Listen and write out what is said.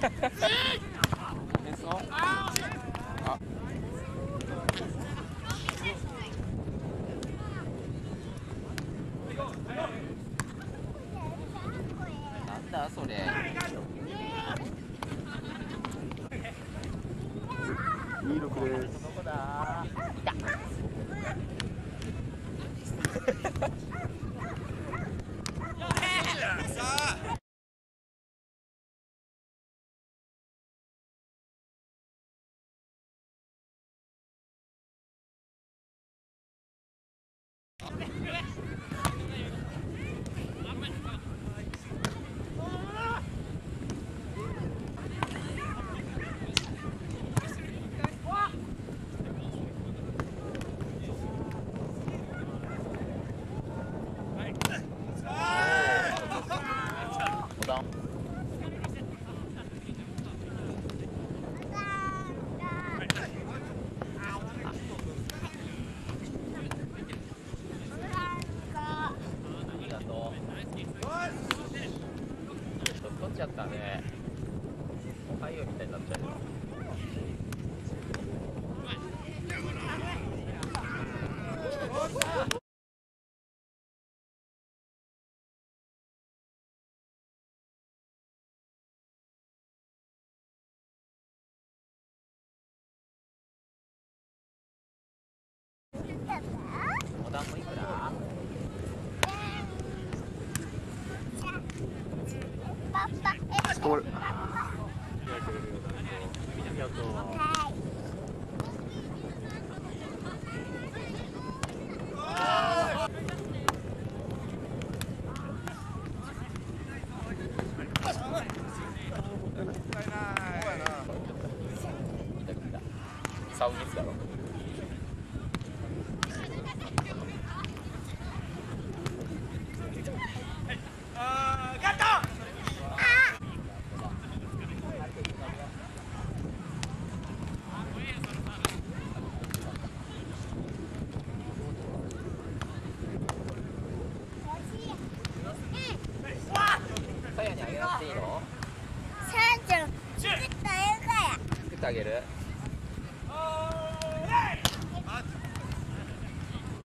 そうあ。なんだそれ26ですちゃったね。おはようみたいになっちゃう。スコール見た見たサウミスだろさやにあげなくていいの作ってあげる。